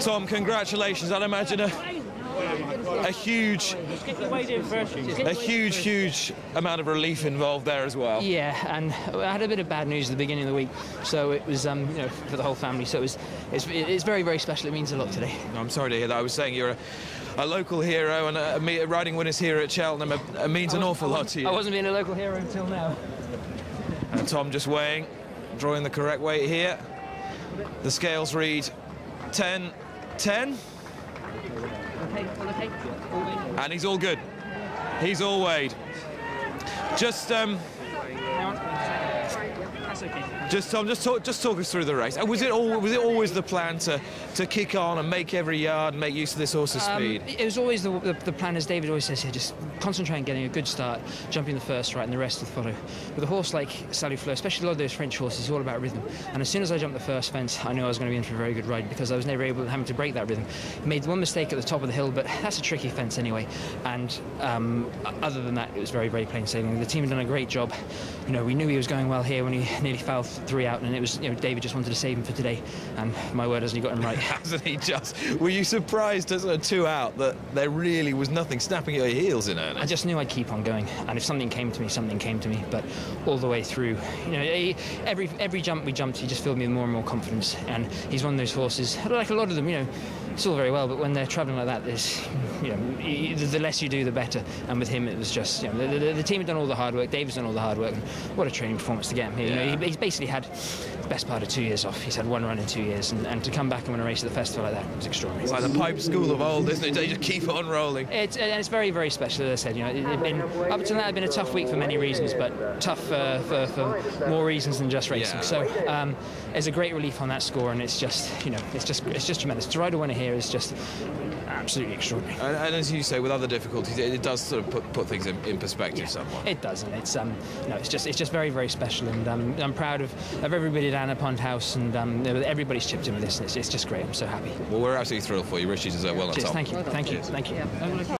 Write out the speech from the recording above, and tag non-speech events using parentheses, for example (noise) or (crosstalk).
Tom, congratulations. I'd imagine a, a huge, a huge, huge amount of relief involved there as well. Yeah, and I had a bit of bad news at the beginning of the week, so it was, um, you know, for the whole family. So it was, it's, it's very, very special. It means a lot today. I'm sorry to hear that. I was saying you're a, a local hero and a, a riding winners here at Cheltenham. It means an awful lot to you. I wasn't being a local hero until now. And Tom just weighing, drawing the correct weight here. The scales read 10, 10, Okay, all okay. and he's all good. He's all weighed. Just, um, That's okay. just Tom, just talk, just talk us through the race. Uh, Was it all, was it always the plan to, to kick on and make every yard and make use of this horse's Um, speed? it was always the, the, the plan, as David always says here, just concentrate on getting a good start, jumping the first right, and the rest will follow. With a horse like Salut Flo, especially a lot of those French horses, it's all about rhythm. And as soon as I jumped the first fence, I knew I was going to be in for a very good ride because I was never able having to break that rhythm. Made one mistake at the top of the hill, but that's a tricky fence anyway. And um, other than that, it was very, very plain sailing. The team had done a great job. You know, we knew he was going well here when he (laughs) nearly fell three out, and it was, you know, David just wanted to save him for today. And my word, hasn't he got him right? (laughs) Hasn't he just? Were you surprised as a two out that there really was nothing snapping at your heels in I just knew I'd keep on going, and if something came to me, something came to me. But all the way through, you know, every every jump we jumped, he just filled me with more and more confidence. And he's one of those horses, like a lot of them, you know, it's all very well, but when they're travelling like that, there's, you know, the less you do, the better. And with him, it was just, you know, the, the, the team had done all the hard work. David's done all the hard work. And what a training performance to get him here. You know, Yeah. he, he's basically had the best part of two years off. He's had one run in two years, and, and to come back and win a race at the festival like that was extraordinary. It's like the Pipe school of old, isn't it? They just keep on rolling. It's, and it's very, very special, as I said. You know, it, it been, up until now, it's been a tough week for many reasons, but tough uh, for, for more reasons than just racing. Yeah. So um, it's a great relief on that score, and it's just, you know, it's just, it's just tremendous. To ride a winner here is just absolutely extraordinary. And, and as you say, with other difficulties, it, it does sort of put, put things in, in perspective somewhat. It does, and it's um, no, it's just, it's just very, very special, and um, I'm proud of, of everybody down at Pond House, and um, everybody's chipped in with this, and it's, it's just great. I'm so happy. Well, we're absolutely thrilled for you. Richie deserve well done, Cheers, Tom. thank you, thank you, thank you.